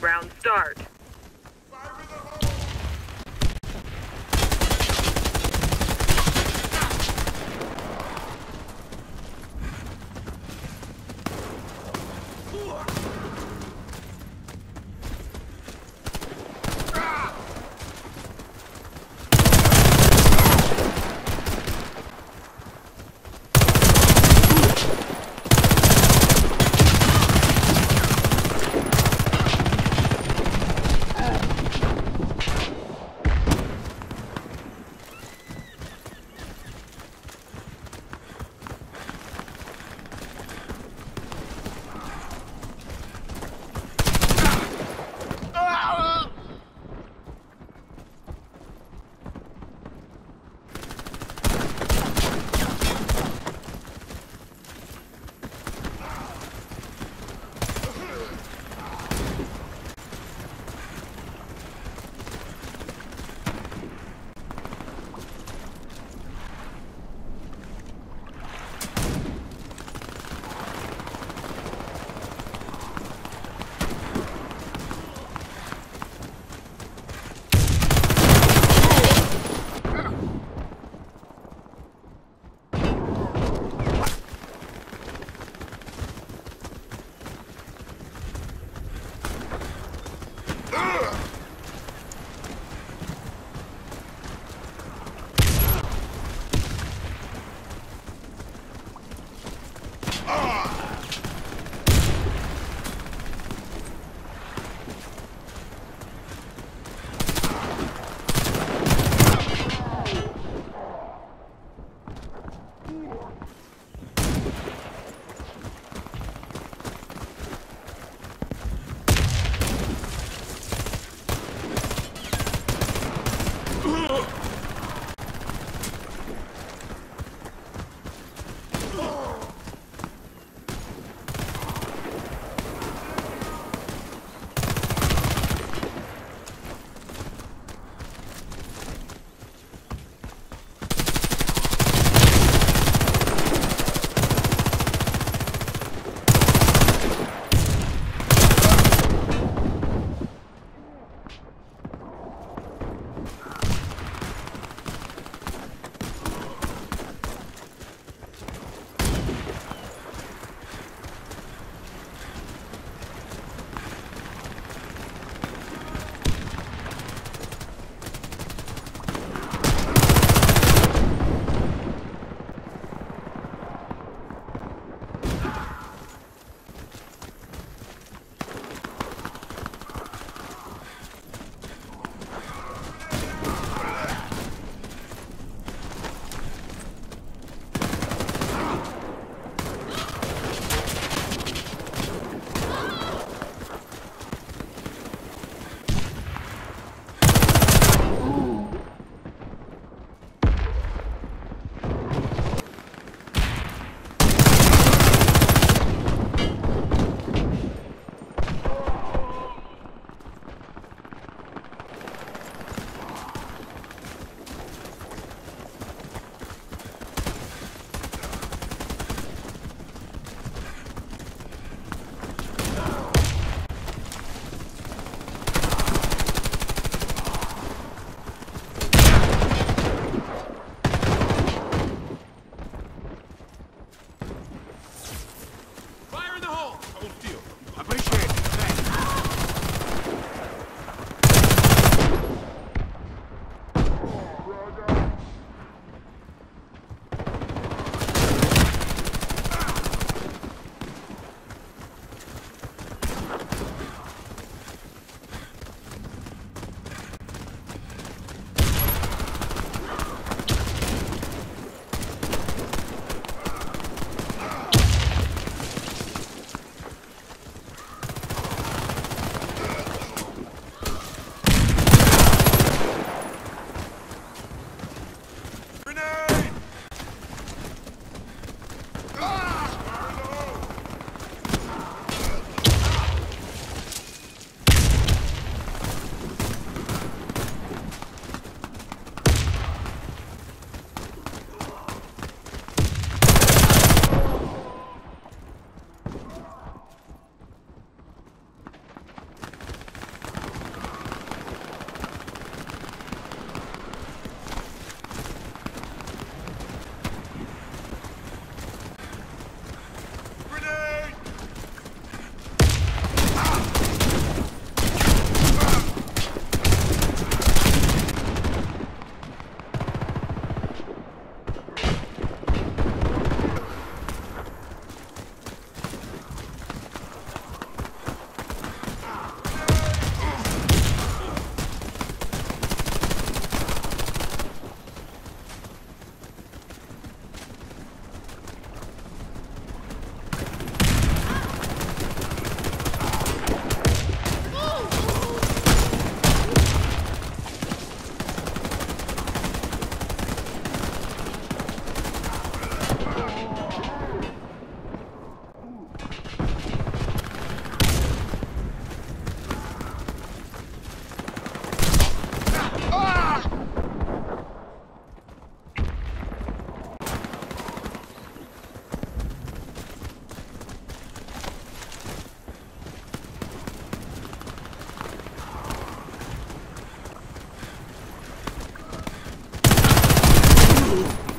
Round start. You.